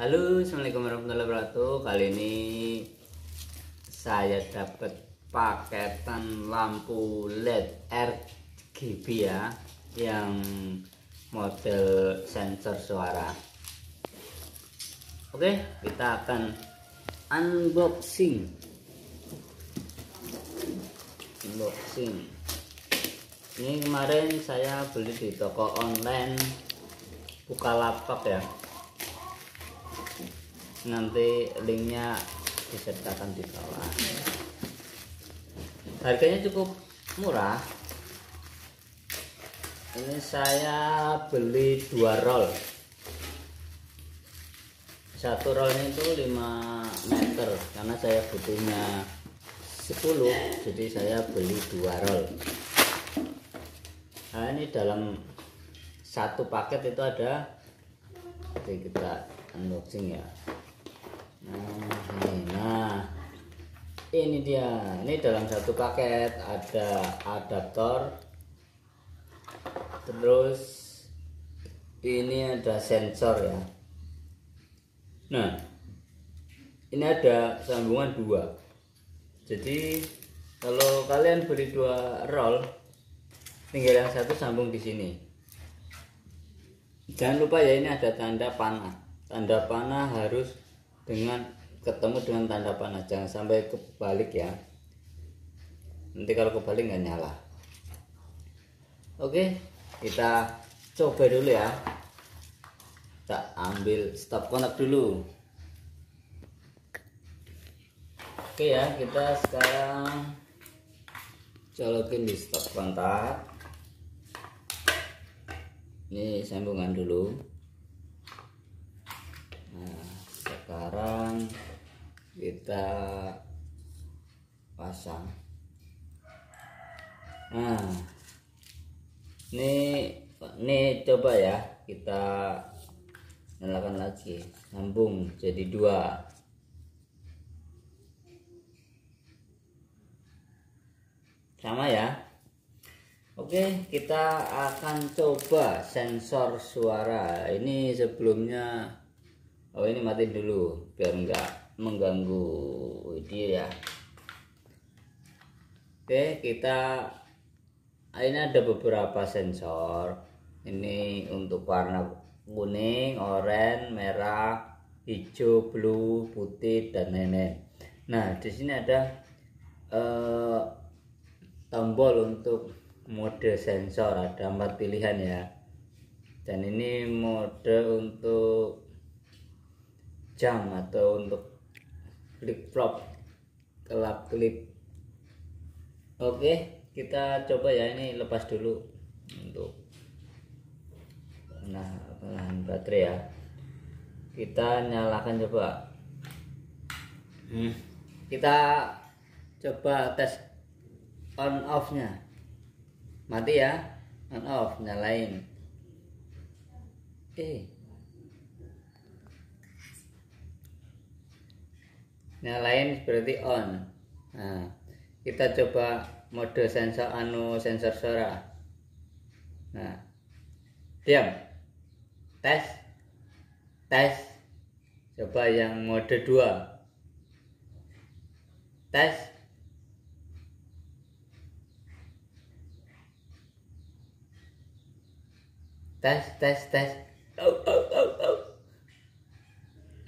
Halo, assalamualaikum warahmatullahi wabarakatuh. Kali ini saya dapat paketan lampu LED RGB ya, yang model sensor suara. Oke, kita akan unboxing. Unboxing. Ini kemarin saya beli di toko online Bukalapak ya nanti linknya disertakan di bawah. Harganya cukup murah. Ini saya beli dua roll. Satu rollnya itu 5 meter karena saya butuhnya 10 jadi saya beli dua roll. Nah ini dalam satu paket itu ada jadi kita unboxing ya nah ini nah ini dia. Ini dalam satu paket ada adaptor. Terus ini ada sensor ya. Nah ini ada sambungan dua. Jadi kalau kalian beli dua roll tinggal yang satu sambung di sini. Jangan lupa ya ini ada tanda panah. Tanda panah harus dengan ketemu dengan tanda panah. Jangan sampai kebalik ya. Nanti kalau kebalik nggak nyala. Oke kita coba dulu ya. Kita ambil stop kontak dulu. Oke ya kita sekarang colokin di stop kontak. Ini sambungan dulu sekarang kita pasang. Nah ini ini coba ya kita nyalakan lagi. Sambung jadi dua. Sama ya. Oke kita akan coba sensor suara. Ini sebelumnya oh ini matiin dulu biar enggak mengganggu dia ya oke kita ini ada beberapa sensor ini untuk warna kuning, oranye, merah, hijau, blue, putih dan lain-lain. Nah di sini ada eh, tombol untuk mode sensor ada empat pilihan ya. Dan ini mode untuk jam atau untuk flip flop kelap kelip. Oke kita coba ya ini lepas dulu untuk nah penahan baterai ya. Kita nyalakan coba. Hmm. kita coba tes on off nya mati ya on off nyalain. Eh nyalain berarti on. Nah kita coba mode sensor anu sensor suara. Nah diam. Tes. Tes. Coba yang mode 2 tes. Tes tes tes. Oh, oh, oh, oh.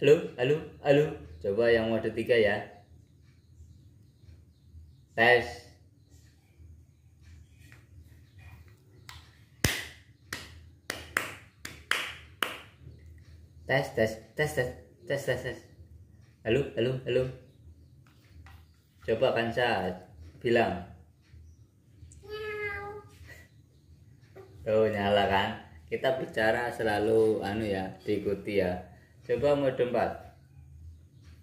halo halo halo Coba yang mode 3 ya. Tes. Tes tes tes tes tes tes tes. Halo, halo, halo. Coba Kansa bilang. Tuh oh, nyala kan? Kita bicara selalu anu ya, diikuti ya. Coba mode 4.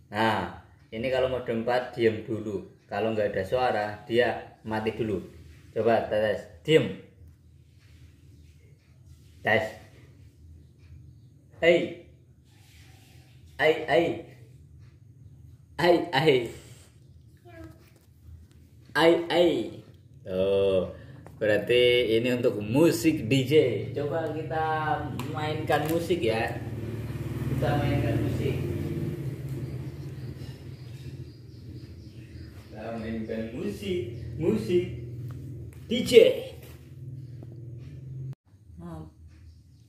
Nah, ini kalau mode 4 diam dulu. Kalau nggak ada suara, dia mati dulu. Coba tes, diam. Tes. Hei. Ai ai. Ai ai. Ai ai. Oh, berarti ini untuk musik DJ. Coba kita mainkan musik ya. kita mainkan musik mainkan musik musik DJ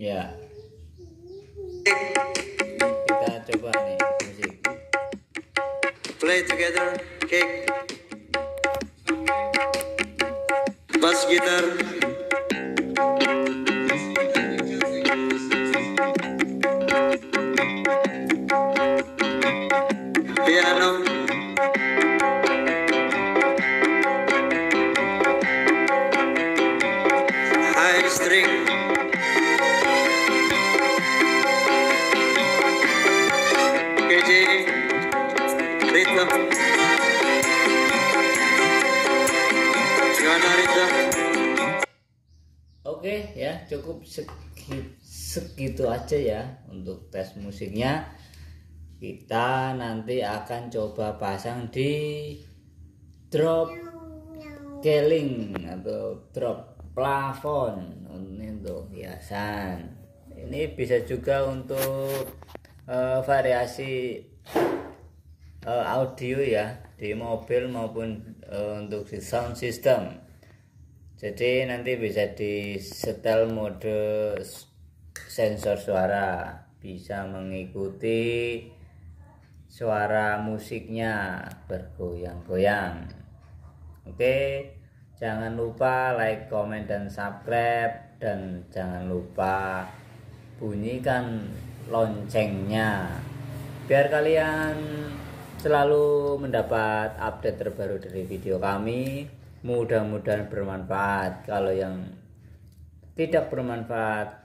ya kita coba nih musik Play together, kick. Bass guitar. String. KJ. Rhythm. Gimana rhythm? Oke ya cukup segi- segitu aja ya untuk tes musiknya kita nanti akan coba pasang di drop keling atau drop plafon ini untuk hiasan. Ini bisa juga untuk eh, variasi eh, audio ya di mobil maupun eh, untuk di sound system. Jadi nanti bisa di setel mode sensor suara. Bisa mengikuti suara musiknya bergoyang-goyang. Oke jangan lupa like comment dan subscribe. Dan jangan lupa bunyikan loncengnya. Biar kalian selalu mendapat update terbaru dari video kami. Mudah-mudahan bermanfaat. Kalau yang tidak bermanfaat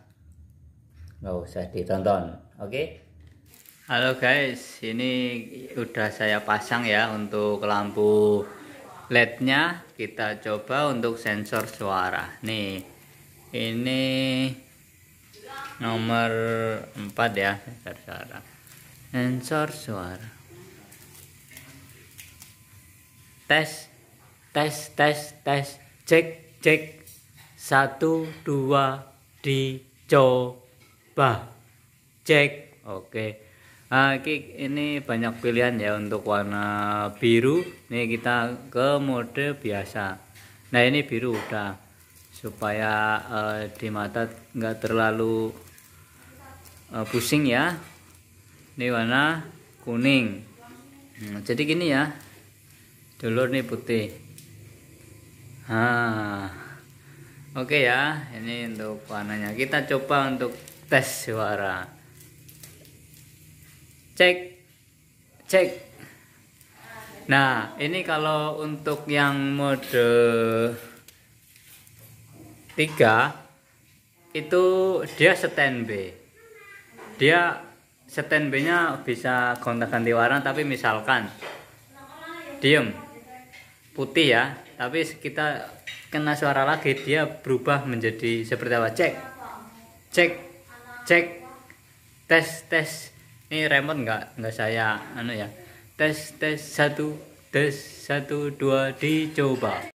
nggak usah ditonton. Oke? Halo guys. Ini udah saya pasang ya untuk lampu lednya kita coba untuk sensor suara. Nih ini nomor 4 ya sensor suara. Sensor suara. Tes tes tes tes. Cek cek. Satu dua dicoba. Cek oke nah, ini banyak pilihan ya untuk warna biru. Nih kita ke mode biasa. Nah ini biru udah. Supaya eh, di mata nggak terlalu eh, pusing ya. Ini warna kuning. Hmm, jadi gini ya. Dulur nih putih. Ah oke ya. Ini untuk warnanya. Kita coba untuk tes suara cek. Cek. Nah ini kalau untuk yang mode 3 itu dia standby dia standby nya bisa gonta ganti warna tapi misalkan diem putih ya tapi kita kena suara lagi dia berubah menjadi seperti apa? Cek. Cek. Cek. Tes tes ini remote nggak? Nggak saya anu ya. Tes tes satu tes satu dua dicoba